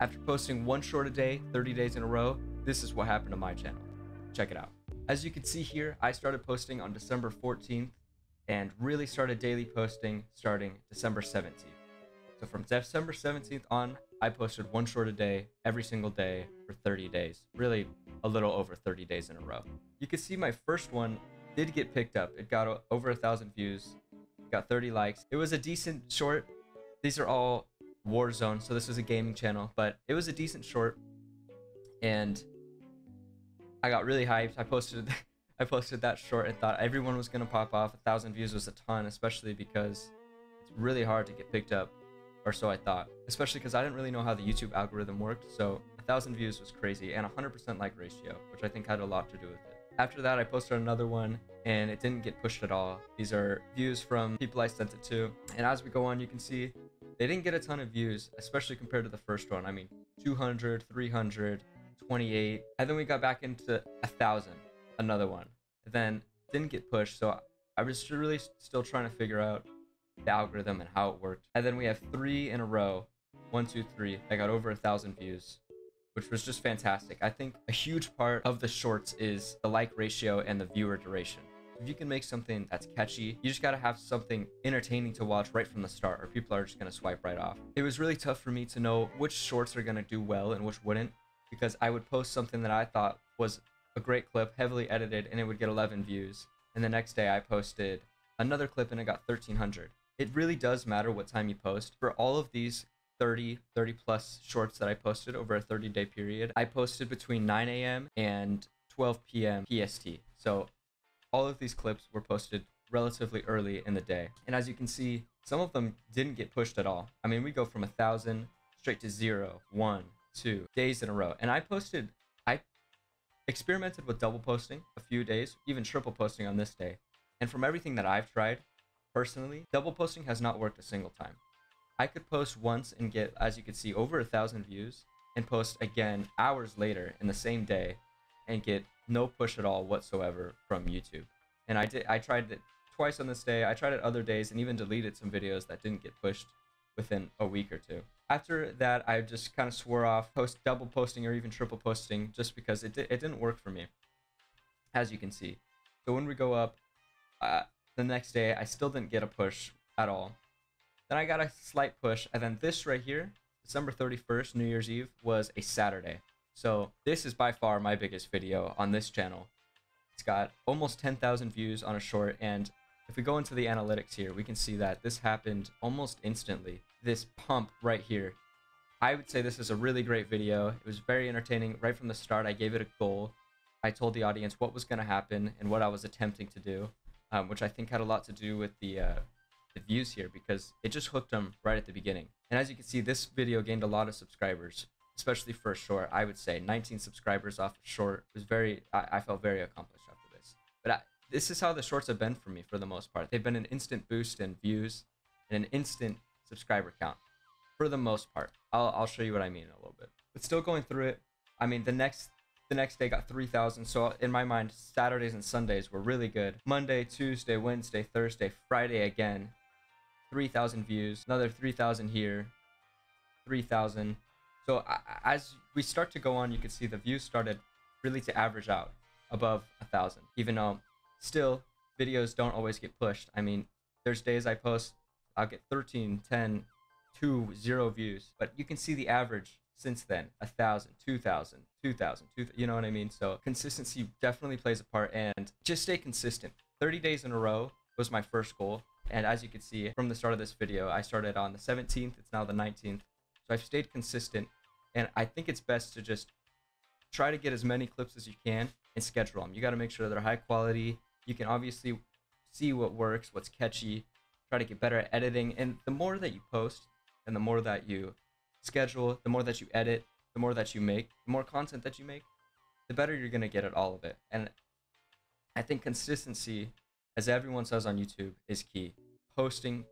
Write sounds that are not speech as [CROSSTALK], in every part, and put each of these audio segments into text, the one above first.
After posting one short a day, 30 days in a row, this is what happened to my channel. Check it out. As you can see here, I started posting on December 14th and really started daily posting starting December 17th. So from December 17th on, I posted one short a day every single day for 30 days. Really a little over 30 days in a row. You can see my first one did get picked up. It got over a thousand views, got 30 likes. It was a decent short. These are all Warzone, so this was a gaming channel, but it was a decent short. And I got really hyped. I posted [LAUGHS] I posted that short and thought everyone was gonna pop off. A thousand views was a ton, especially because it's really hard to get picked up, or so I thought. Especially because I didn't really know how the YouTube algorithm worked, so a thousand views was crazy and 100% like ratio, which I think had a lot to do with it. After that, I posted another one and it didn't get pushed at all. These are views from people I sent it to. And as we go on, you can see they didn't get a ton of views, especially compared to the first one. I mean, 200, 300, 28. And then we got back into a thousand, another one. Then didn't get pushed. So I was really still trying to figure out the algorithm and how it worked. And then we have three in a row. One, two, three. I got over a thousand views which was just fantastic. I think a huge part of the shorts is the like ratio and the viewer duration. If you can make something that's catchy, you just gotta have something entertaining to watch right from the start, or people are just gonna swipe right off. It was really tough for me to know which shorts are gonna do well and which wouldn't, because I would post something that I thought was a great clip, heavily edited, and it would get 11 views. And the next day I posted another clip and it got 1300. It really does matter what time you post. For all of these 30 30 plus shorts that i posted over a 30 day period i posted between 9 a.m and 12 p.m pst so all of these clips were posted relatively early in the day. And as you can see some of them didn't get pushed at all. I mean we go from a thousand straight to zero one two days in a row. And i posted i experimented with double posting a few days even triple posting on this day. And from everything that i've tried personally double posting has not worked a single time. I could post once and get, as you can see, over a thousand views, and post again hours later in the same day, and get no push at all whatsoever from YouTube. And I did, I tried it twice on this day. I tried it other days, and even deleted some videos that didn't get pushed within a week or two. After that, I just kind of swore off post double posting or even triple posting just because it, it didn't work for me, as you can see. So when we go up, uh, the next day, I still didn't get a push at all. Then I got a slight push, and then this right here, December 31st, New Year's Eve, was a Saturday. So this is by far my biggest video on this channel. It's got almost 10,000 views on a short, and if we go into the analytics here, we can see that this happened almost instantly. This pump right here. I would say this is a really great video. It was very entertaining right from the start. I gave it a goal. I told the audience what was going to happen and what I was attempting to do, um, which I think had a lot to do with the uh, the views here because it just hooked them right at the beginning. And as you can see, this video gained a lot of subscribers, especially for a short. I would say 19 subscribers off short was very. I, I felt very accomplished after this. But I, this is how the shorts have been for me for the most part. They've been an instant boost in views and an instant subscriber count for the most part. I'll I'll show you what I mean in a little bit. But still going through it. I mean, the next the next day got 3,000. So in my mind, Saturdays and Sundays were really good. Monday, Tuesday, Wednesday, Thursday, Friday again 3,000 views, another 3,000 here, 3,000. So as we start to go on, you can see the views started really to average out above a thousand, even though still videos don't always get pushed. I mean, there's days I post, I'll get 13, 10, 2, 0 views, but you can see the average since then, a thousand, two thousand, two thousand, two, you know what I mean? So consistency definitely plays a part and just stay consistent. 30 days in a row was my first goal. And as you can see from the start of this video, I started on the 17th. It's now the 19th. I've stayed consistent. And I think it's best to just try to get as many clips as you can and schedule them. You got to make sure they're high quality. You can obviously see what works, what's catchy, try to get better at editing. And the more that you post and the more that you schedule, the more that you edit, the more that you make, the more content that you make, the better you're going to get at all of it. And I think consistency as everyone says on YouTube, is key. Posting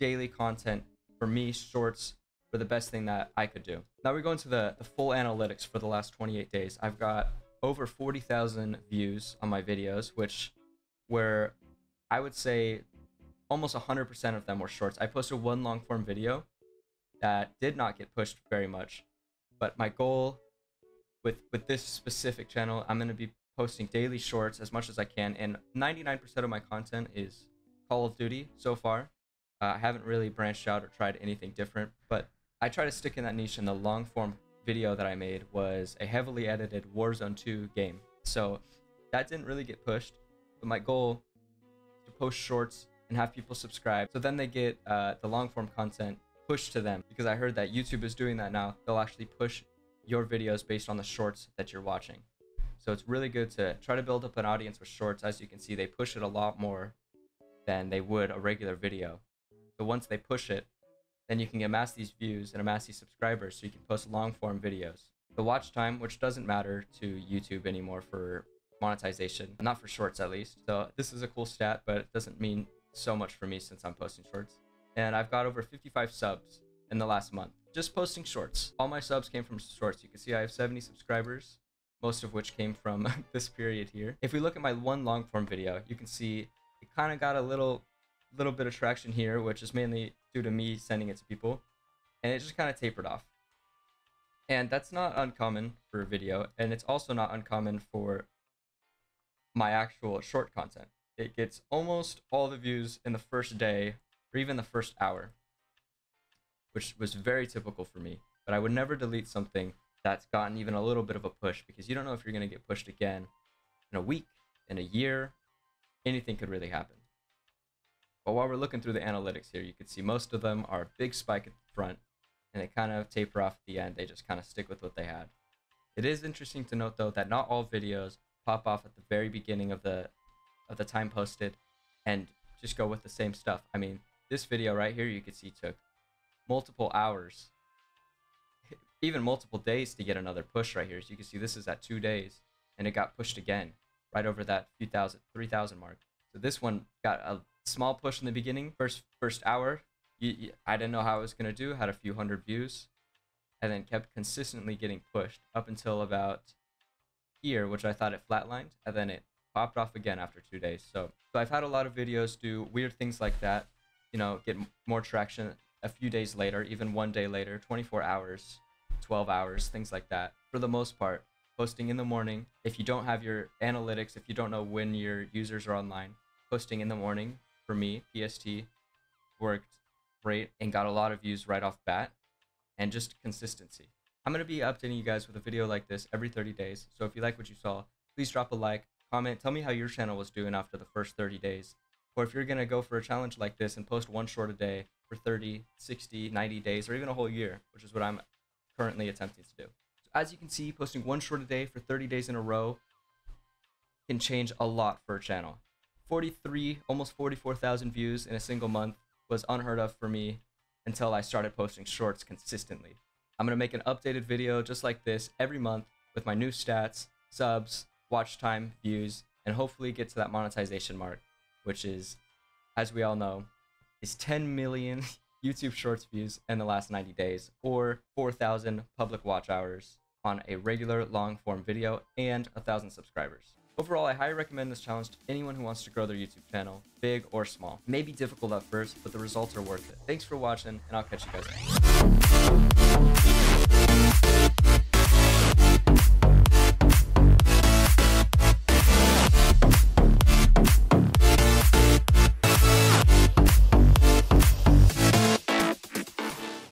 daily content for me, shorts were the best thing that I could do. Now we go into the, the full analytics for the last 28 days. I've got over 40,000 views on my videos, which were, I would say, almost 100% of them were shorts. I posted one long form video that did not get pushed very much. But my goal with with this specific channel, I'm gonna be posting daily shorts as much as I can, and 99% of my content is Call of Duty so far. Uh, I haven't really branched out or tried anything different, but I try to stick in that niche. And the long form video that I made was a heavily edited Warzone 2 game, so that didn't really get pushed. But my goal to post shorts and have people subscribe, so then they get uh, the long form content pushed to them. Because I heard that YouTube is doing that now. They'll actually push your videos based on the shorts that you're watching. So it's really good to try to build up an audience with shorts. As you can see, they push it a lot more than they would a regular video. So once they push it, then you can amass these views and amass these subscribers so you can post long form videos. The watch time, which doesn't matter to YouTube anymore for monetization, not for shorts at least. So this is a cool stat, but it doesn't mean so much for me since I'm posting shorts. And I've got over 55 subs in the last month. Just posting shorts. All my subs came from shorts. You can see I have 70 subscribers, most of which came from [LAUGHS] this period here. If we look at my one long form video, you can see it kind of got a little little bit of traction here, which is mainly due to me sending it to people. And it just kind of tapered off. And that's not uncommon for a video, and it's also not uncommon for my actual short content. It gets almost all the views in the first day or even the first hour, which was very typical for me. But I would never delete something that's gotten even a little bit of a push because you don't know if you're going to get pushed again in a week, in a year, anything could really happen. But while we're looking through the analytics here, you can see most of them are a big spike at the front and they kind of taper off at the end. They just kind of stick with what they had. It is interesting to note though that not all videos pop off at the very beginning of the of the time posted and just go with the same stuff. I mean, this video right here you can see took multiple hours even multiple days to get another push right here. As you can see, this is at two days, and it got pushed again right over that few thousand, 3,000 mark. So this one got a small push in the beginning, first first hour. You, you, I didn't know how I was gonna do. Had a few hundred views, and then kept consistently getting pushed up until about here, which I thought it flatlined, and then it popped off again after two days. So, so I've had a lot of videos do weird things like that. You know, get more traction a few days later, even one day later, 24 hours, 12 hours, things like that. For the most part, posting in the morning. If you don't have your analytics, if you don't know when your users are online, posting in the morning for me, PST, worked great and got a lot of views right off bat and just consistency. I'm going to be updating you guys with a video like this every 30 days. So if you like what you saw, please drop a like, comment, tell me how your channel was doing after the first 30 days. Or if you're going to go for a challenge like this and post one short a day for 30, 60, 90 days, or even a whole year, which is what I'm currently attempting to do. So as you can see, posting one short a day for 30 days in a row can change a lot for a channel. 43, almost 44,000 views in a single month was unheard of for me until I started posting shorts consistently. I'm going to make an updated video just like this every month with my new stats, subs, watch time, views, and hopefully get to that monetization mark, which is, as we all know, is 10 million [LAUGHS] YouTube Shorts views in the last 90 days, or 4,000 public watch hours on a regular long form video, and 1,000 subscribers. Overall, I highly recommend this challenge to anyone who wants to grow their YouTube channel, big or small. It may be difficult at first, but the results are worth it. Thanks for watching, and I'll catch you guys later.